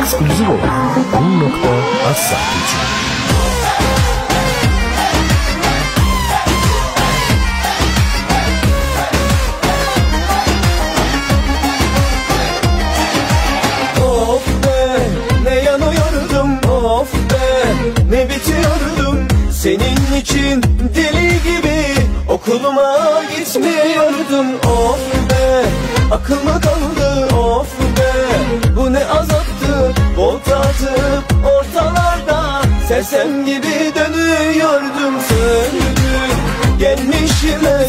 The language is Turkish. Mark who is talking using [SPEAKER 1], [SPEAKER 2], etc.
[SPEAKER 1] Ekskluziv olarak 10.az saat için.
[SPEAKER 2] Of be ne yanıyordum of be ne bitiyordum Senin için deli gibi okuluma gitmiyordum Of be. Aklıma kaldı of be. Bu ne azaptı volta atıp ortalarda Sersem gibi dönüyordum. Söndü Gelmişime